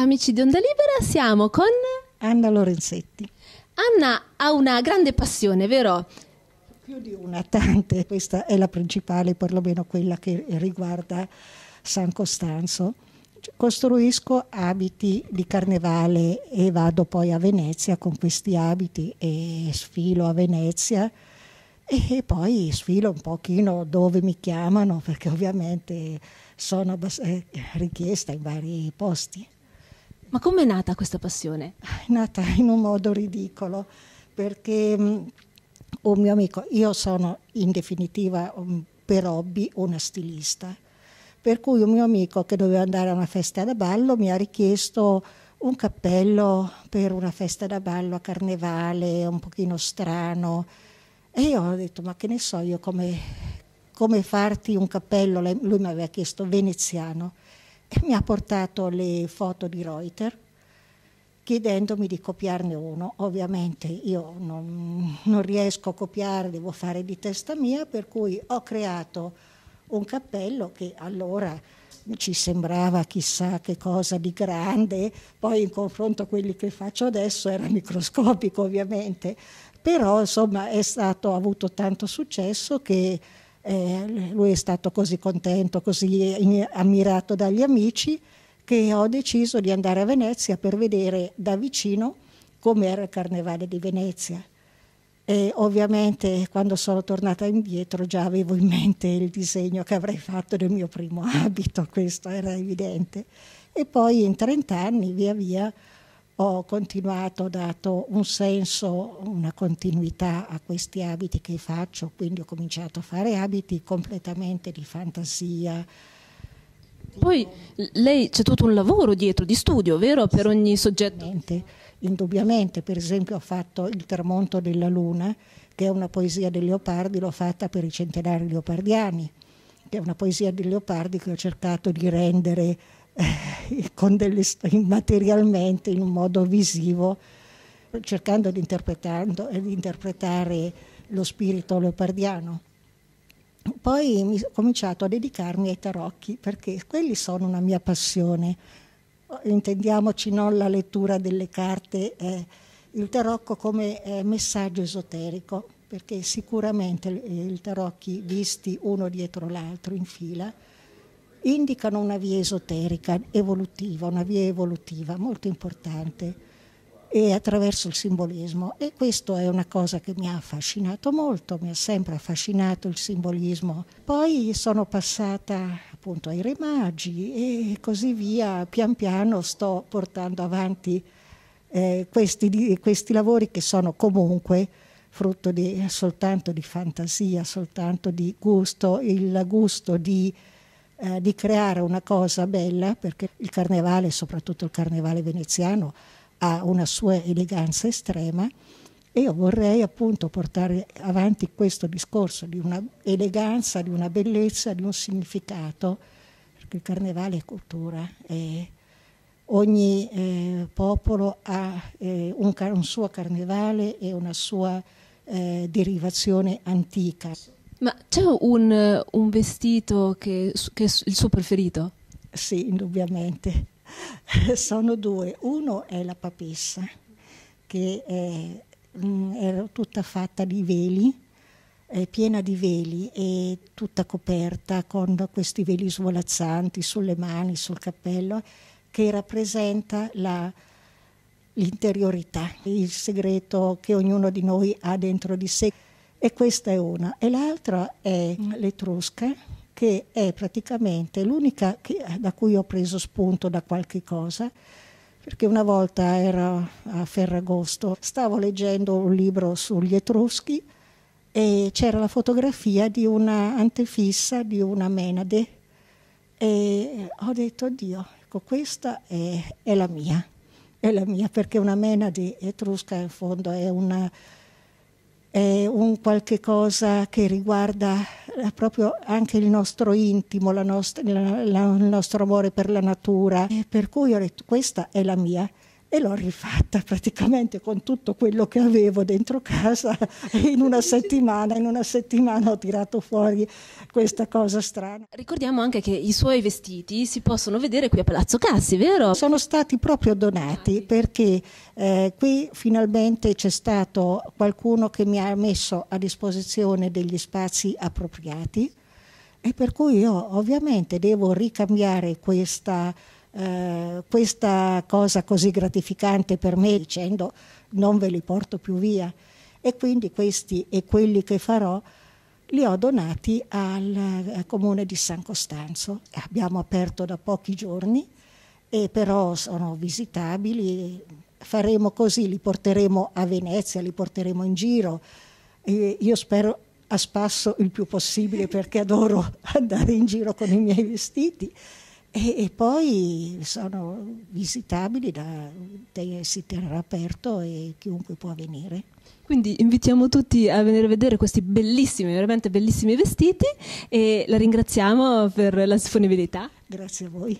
Amici di Onda Libera, siamo con Anna Lorenzetti. Anna ha una grande passione, vero? Più di una, tante. Questa è la principale, perlomeno quella che riguarda San Costanzo. Costruisco abiti di carnevale e vado poi a Venezia con questi abiti e sfilo a Venezia e poi sfilo un pochino dove mi chiamano perché ovviamente sono richiesta in vari posti. Ma com'è nata questa passione? È nata in un modo ridicolo, perché mm, un mio amico, io sono in definitiva um, per hobby una stilista, per cui un mio amico che doveva andare a una festa da ballo mi ha richiesto un cappello per una festa da ballo a carnevale, un pochino strano. E io ho detto, ma che ne so io come, come farti un cappello? Lui mi aveva chiesto veneziano e mi ha portato le foto di Reuter chiedendomi di copiarne uno. Ovviamente io non, non, riesco a copiare, devo fare di testa mia, per cui ho creato un cappello che allora ci sembrava chissà che cosa di grande, poi in confronto a quelli che faccio adesso era microscopico ovviamente, però insomma è stato, ha avuto tanto successo che eh, lui è stato così contento, così ammirato dagli amici che ho deciso di andare a Venezia per vedere da vicino com'era il carnevale di Venezia. E ovviamente quando sono tornata indietro già avevo in mente il disegno che avrei fatto del mio primo abito, questo era evidente. E poi in 30 anni, via via, ho continuato, ho dato un senso, una continuità a questi abiti che faccio, quindi ho cominciato a fare abiti completamente di fantasia. Poi lei c'è tutto un lavoro dietro di studio, vero? Per ogni soggetto? Indubbiamente, per esempio ho fatto Il tramonto della luna, che è una poesia di Leopardi, l'ho fatta per i centenari leopardiani, che è una poesia di Leopardi che ho cercato di rendere delle, materialmente, in un modo visivo, cercando di, di interpretare lo spirito leopardiano. Poi ho cominciato a dedicarmi ai tarocchi perché quelli sono una mia passione. Intendiamoci non la lettura delle carte, eh, il tarocco come eh, messaggio esoterico, perché sicuramente i tarocchi visti uno dietro l'altro in fila indicano una via esoterica, evolutiva, una via evolutiva molto importante e attraverso il simbolismo e questo è una cosa che mi ha affascinato molto, mi ha sempre affascinato il simbolismo. Poi sono passata appunto ai remagi e così via, pian piano sto portando avanti eh, questi, questi, lavori che sono comunque frutto di, soltanto di fantasia, soltanto di gusto, il gusto di eh, di creare una cosa bella, perché il carnevale, soprattutto il carnevale veneziano, ha una sua eleganza estrema e io vorrei appunto portare avanti questo discorso di una eleganza, di una bellezza, di un significato, perché il carnevale è cultura e ogni eh, popolo ha eh, un, un, suo carnevale e una sua eh, derivazione antica. Ma c'è un, un vestito che, che, è il suo preferito? Sì, indubbiamente. Sono due. Uno è la papessa, che è, mm, è tutta fatta di veli, piena di veli e tutta coperta con questi veli svolazzanti sulle mani, sul cappello, che rappresenta la, l'interiorità, il segreto che ognuno di noi ha dentro di sé. E questa è una. E l'altra è l'Etrusca, che è praticamente l'unica che, da cui ho preso spunto da qualche cosa, perché una volta ero a Ferragosto, stavo leggendo un libro sugli Etruschi e c'era la fotografia di una antefissa di una Menade e ho detto, oddio, ecco, questa è, è la mia, è la mia, perché una Menade etrusca in fondo è una è un qualche cosa che riguarda eh, proprio anche il nostro intimo, nostra, la, la, il nostro amore per la natura. E per cui ho detto questa è la mia e l'ho rifatta praticamente con tutto quello che avevo dentro casa in una settimana, in una settimana ho tirato fuori questa cosa strana. Ricordiamo anche che i suoi vestiti si possono vedere qui a Palazzo Cassi, vero? Sono stati proprio donati perché eh, qui finalmente c'è stato qualcuno che mi ha messo a disposizione degli spazi appropriati e per cui io ovviamente devo ricambiare questa eh, questa cosa così gratificante per me dicendo non ve li porto più via e quindi questi e quelli che farò li ho donati al, al comune di San Costanzo. Abbiamo aperto da pochi giorni e però sono visitabili. Faremo così, li porteremo a Venezia, li porteremo in giro. E io spero a spasso il più possibile perché adoro andare in giro con i miei vestiti e, e, poi sono visitabili, da, si terrà aperto e chiunque può venire. Quindi invitiamo tutti a venire a vedere questi bellissimi, veramente bellissimi vestiti e la ringraziamo per la disponibilità. Grazie a voi.